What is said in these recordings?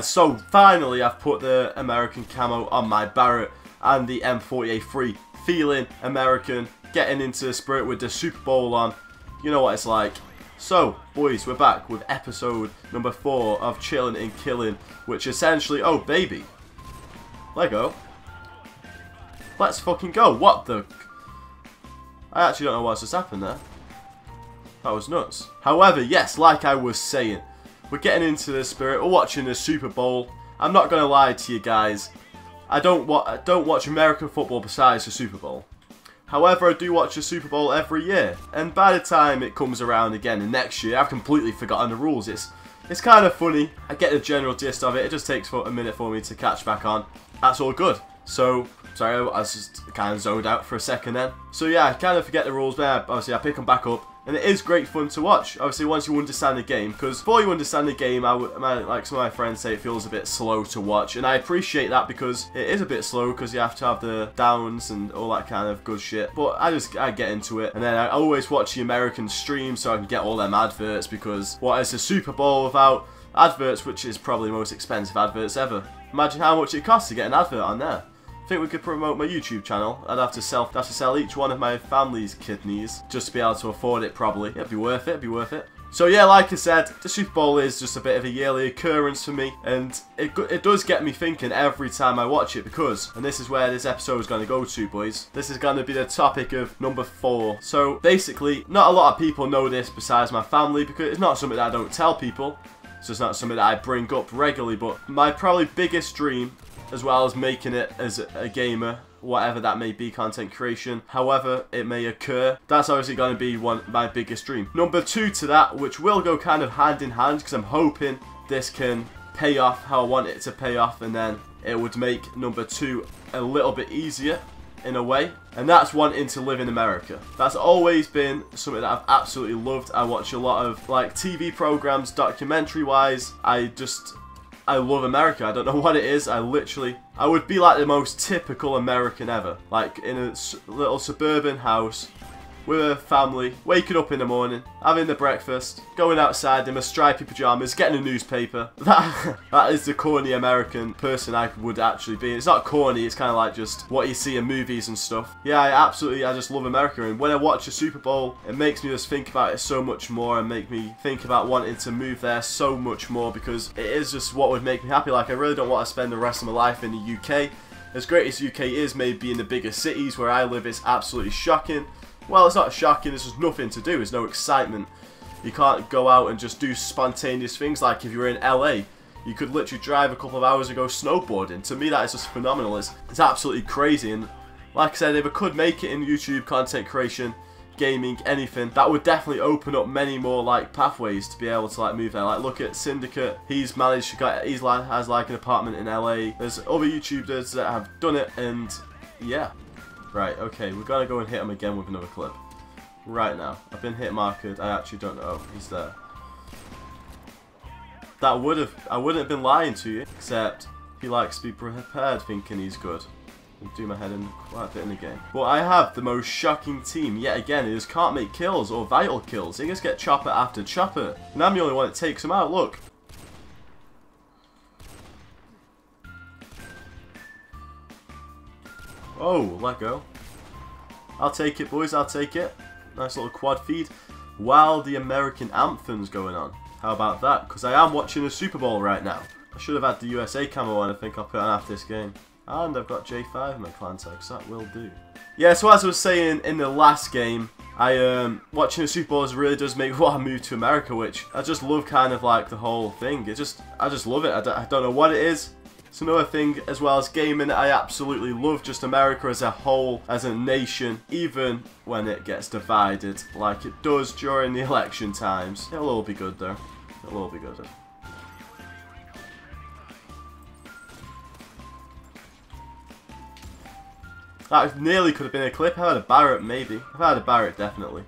So finally I've put the American camo on my Barrett and the M40A3. Feeling American, getting into the spirit with the Super Bowl on. You know what it's like. So, boys, we're back with episode number 4 of Chilling and Killing, which essentially, oh baby, Lego, let's fucking go. What the... I actually don't know what's just happened there. That was nuts. However, yes, like I was saying, we're getting into the spirit, we're watching the Super Bowl. I'm not going to lie to you guys, I don't, wa I don't watch American football besides the Super Bowl. However, I do watch the Super Bowl every year, and by the time it comes around again in next year, I've completely forgotten the rules. It's it's kind of funny. I get the general gist of it. It just takes a minute for me to catch back on. That's all good. So, sorry, I was just kind of zoned out for a second then. So yeah, I kind of forget the rules, but obviously I pick them back up and it is great fun to watch. Obviously, once you understand the game, because before you understand the game, I would, like some of my friends say, it feels a bit slow to watch, and I appreciate that because it is a bit slow because you have to have the downs and all that kind of good shit. But I just I get into it, and then I always watch the American stream so I can get all them adverts because what is the Super Bowl without adverts, which is probably the most expensive adverts ever. Imagine how much it costs to get an advert on there. Think we could promote my YouTube channel. I'd have to sell have to sell each one of my family's kidneys just to be able to afford it probably. It'd be worth it, it'd be worth it. So yeah, like I said, the Super Bowl is just a bit of a yearly occurrence for me, and it, it does get me thinking every time I watch it because, and this is where this episode is going to go to, boys, this is going to be the topic of number four. So basically, not a lot of people know this besides my family because it's not something that I don't tell people, so it's not something that I bring up regularly, but my probably biggest dream as well as making it as a gamer whatever that may be content creation however it may occur that's obviously going to be one my biggest dream number two to that which will go kind of hand in hand because i'm hoping this can pay off how i want it to pay off and then it would make number two a little bit easier in a way and that's wanting to live in America. That's always been something that I've absolutely loved. I watch a lot of like TV programs, documentary wise. I just I love America. I don't know what it is. I literally, I would be like the most typical American ever. Like in a little suburban house with a family, waking up in the morning, having the breakfast, going outside in my stripy pyjamas, getting a newspaper. That that is the corny American person I would actually be. It's not corny, it's kind of like just what you see in movies and stuff. Yeah, I absolutely, I just love America. And when I watch the Super Bowl, it makes me just think about it so much more and make me think about wanting to move there so much more because it is just what would make me happy. Like, I really don't want to spend the rest of my life in the UK. As great as UK is, maybe in the bigger cities where I live, it's absolutely shocking. Well, it's not shocking, there's just nothing to do, there's no excitement. You can't go out and just do spontaneous things like if you're in LA. You could literally drive a couple of hours and go snowboarding. To me, that is just phenomenal. It's, it's absolutely crazy. And like I said, if I could make it in YouTube content creation, gaming, anything, that would definitely open up many more like pathways to be able to like move there. Like look at Syndicate, he's managed to get, he's like has like an apartment in LA. There's other YouTubers that have done it, and yeah, Right, okay, we're gonna go and hit him again with another clip. Right now. I've been hit marked. I actually don't know. He's there. That would have... I wouldn't have been lying to you, except he likes to be prepared thinking he's good. And do my head in quite a bit in the game. But I have the most shocking team yet again. He just can't make kills or vital kills. He just get chopper after chopper. And I'm the only one that takes him out. Look. Oh, let go. I'll take it, boys. I'll take it. Nice little quad feed. While the American anthem's going on. How about that? Because I am watching the Super Bowl right now. I should have had the USA camo on. I think I'll put on after this game. And I've got J5 in my clan tag, so that will do. Yeah, so as I was saying in the last game, I um, watching the Super Bowls really does make me want to move to America, which I just love kind of like the whole thing. It just, I just love it. I don't know what it is. It's another thing as well as gaming I absolutely love just America as a whole, as a nation, even when it gets divided like it does during the election times. It'll all be good though. It'll all be good. That nearly could have been a clip. I had a Barrett maybe. I've had a Barrett definitely.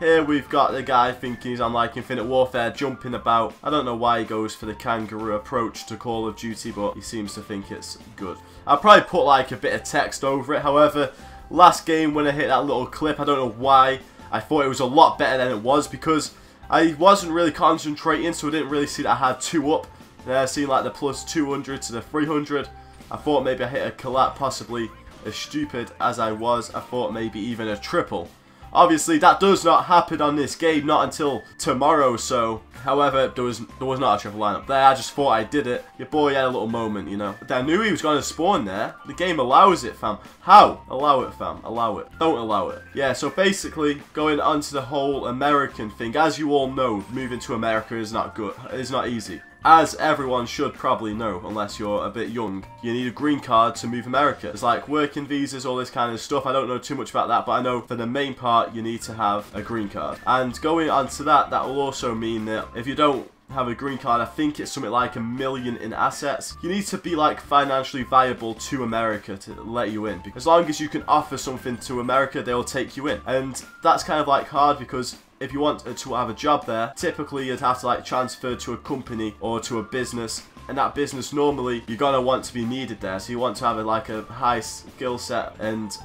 Here we've got the guy thinking he's on like Infinite Warfare, jumping about. I don't know why he goes for the kangaroo approach to Call of Duty, but he seems to think it's good. I'll probably put like a bit of text over it. However, last game when I hit that little clip, I don't know why, I thought it was a lot better than it was because I wasn't really concentrating, so I didn't really see that I had two up. Then I seen like the plus 200 to the 300. I thought maybe I hit a collapse, possibly as stupid as I was. I thought maybe even a triple. Obviously, that does not happen on this game, not until tomorrow, so... However, there was there was not a triple lineup there. I just thought I did it. Your boy had a little moment, you know. I knew he was going to spawn there. The game allows it, fam. How? Allow it, fam. Allow it. Don't allow it. Yeah, so basically, going onto the whole American thing. As you all know, moving to America is not good. It's not easy as everyone should probably know, unless you're a bit young, you need a green card to move America. It's like working visas, all this kind of stuff. I don't know too much about that, but I know for the main part, you need to have a green card. And going on to that, that will also mean that if you don't have a green card, I think it's something like a million in assets. You need to be like financially viable to America to let you in. Because as long as you can offer something to America, they'll take you in. And that's kind of like hard because if you want to have a job there, typically you'd have to like transfer to a company or to a business and that business normally you're gonna want to be needed there. So you want to have a, like a high skill set and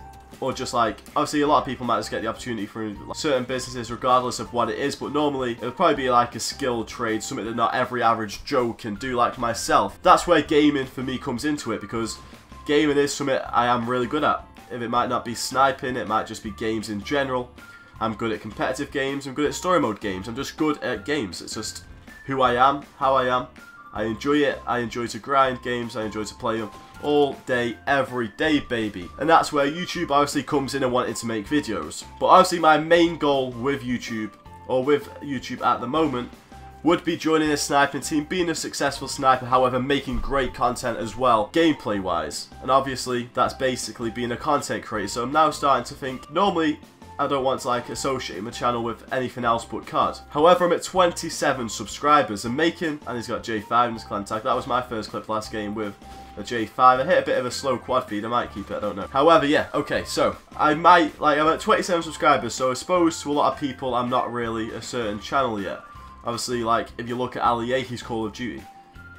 or just like obviously a lot of people might just get the opportunity for certain businesses regardless of what it is but normally it would probably be like a skill trade something that not every average joe can do like myself. That's where gaming for me comes into it because gaming is something i am really good at. If it might not be sniping it might just be games in general I'm good at competitive games, I'm good at story mode games, I'm just good at games. It's just who I am, how I am. I enjoy it, I enjoy to grind games, I enjoy to play them all day, every day, baby. And that's where YouTube obviously comes in and wanting to make videos. But obviously my main goal with YouTube, or with YouTube at the moment, would be joining a sniping team, being a successful sniper, however, making great content as well, gameplay wise. And obviously, that's basically being a content creator. So I'm now starting to think, normally, I don't want to like associate my channel with anything else but COD. However, I'm at 27 subscribers and making, and he's got J5 in his clan tag. That was my first clip last game with a J5. I hit a bit of a slow quad feed. I might keep it. I don't know. However, yeah. Okay, so I might like I'm at 27 subscribers. So I suppose to a lot of people, I'm not really a certain channel yet. Obviously, like if you look at Ali he's Call of Duty.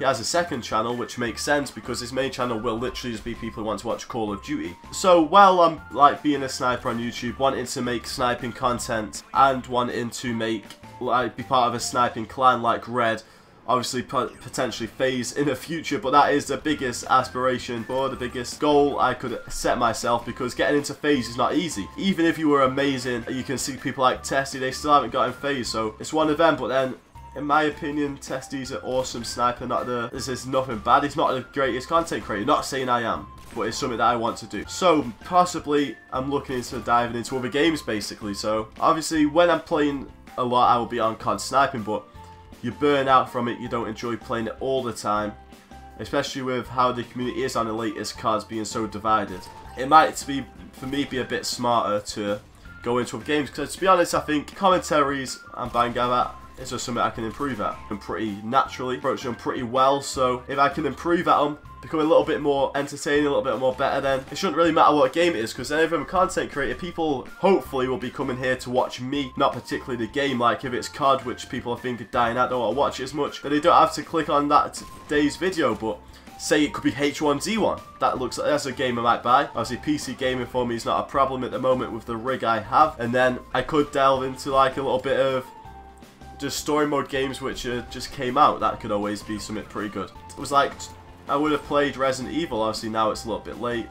He has a second channel, which makes sense because his main channel will literally just be people who want to watch Call of Duty. So while I'm like being a sniper on YouTube, wanting to make sniping content and wanting to make like be part of a sniping clan like Red, obviously potentially FaZe in the future, but that is the biggest aspiration or the biggest goal I could set myself because getting into FaZe is not easy. Even if you were amazing, you can see people like Testy, they still haven't got in FaZe, so it's one of them, but then in my opinion, Testy's an awesome sniper. Not the this is nothing bad. He's not the greatest content creator. Not saying I am, but it's something that I want to do. So possibly I'm looking into diving into other games basically. So obviously when I'm playing a lot, I will be on COD sniping, but you burn out from it. You don't enjoy playing it all the time, especially with how the community is on the latest cards being so divided. It might be for me be a bit smarter to go into other games because to be honest, I think commentaries and Bangava it's just something I can improve at. I'm pretty naturally, approach them pretty well, so if I can improve at them, become a little bit more entertaining, a little bit more better then. It shouldn't really matter what game it is, because if I'm a content creator, people hopefully will be coming here to watch me, not particularly the game, like if it's COD, which people I think are dying at, don't want to watch it as much, then they don't have to click on that day's video, but say it could be H1Z1. That looks like that's a game I might buy. Obviously, PC gaming for me is not a problem at the moment with the rig I have. And then I could delve into like a little bit of just story mode games which uh, just came out, that could always be something pretty good. It was like, I would have played Resident Evil, obviously now it's a little bit late.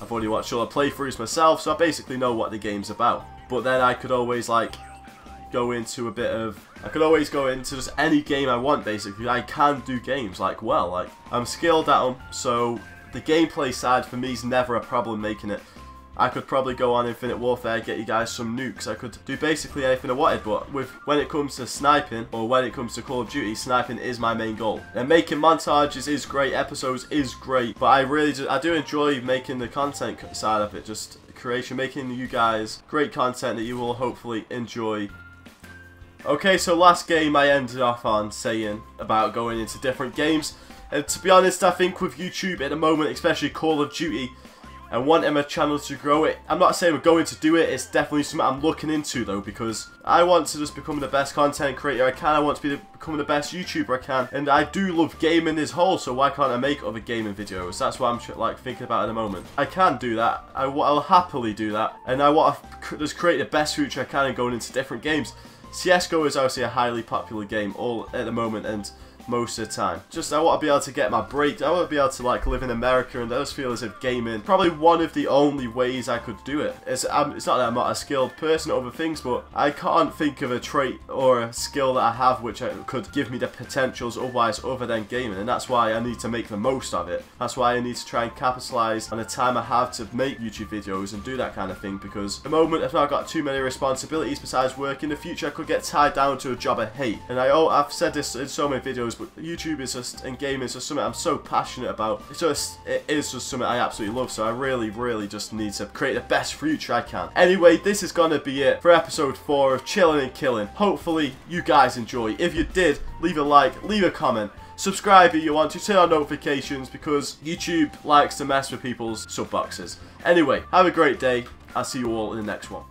I've already watched all the playthroughs myself, so I basically know what the game's about. But then I could always like go into a bit of I could always go into just any game I want basically. I can do games like well, like I'm skilled at them, so the gameplay side for me is never a problem making it. I could probably go on Infinite Warfare, get you guys some nukes. I could do basically anything I wanted, but with when it comes to sniping, or when it comes to Call of Duty, sniping is my main goal. And making montages is great, episodes is great, but I really do, I do enjoy making the content side of it, just creation, making you guys great content that you will hopefully enjoy Okay, so last game I ended off on saying about going into different games. And to be honest, I think with YouTube at the moment, especially Call of Duty, and wanting my channel to grow it. I'm not saying we're going to do it, it's definitely something I'm looking into though because I want to just become the best content creator I can, I want to be the, become the best YouTuber I can and I do love gaming as whole so why can't I make other gaming videos? That's what I'm like thinking about at the moment. I can do that, I, will happily do that and I want to just create the best future I can and going into different games. CSGO is obviously a highly popular game all at the moment and most of the time. Just I want to be able to get my break. I want to be able to like live in America and those feelings of gaming. Probably one of the only ways I could do it. It's, um, it's not that I'm not a skilled person other things, but I can't think of a trait or a skill that I have which I, could give me the potentials otherwise other than gaming. And that's why I need to make the most of it. That's why I need to try and capitalize on the time I have to make YouTube videos and do that kind of thing. Because at the moment, if I've not got too many responsibilities besides work. In the future, I could get tied down to a job I hate. And I, oh, I've said this in so many videos, but YouTube is just and gaming is just something I'm so passionate about. It's just it is just something I absolutely love. So I really, really just need to create the best future I can. Anyway, this is gonna be it for episode four of Chilling and Killing. Hopefully you guys enjoy. If you did, leave a like, leave a comment. Subscribe if you want to, turn on notifications because YouTube likes to mess with people's sub boxes. Anyway, have a great day. I'll see you all in the next one.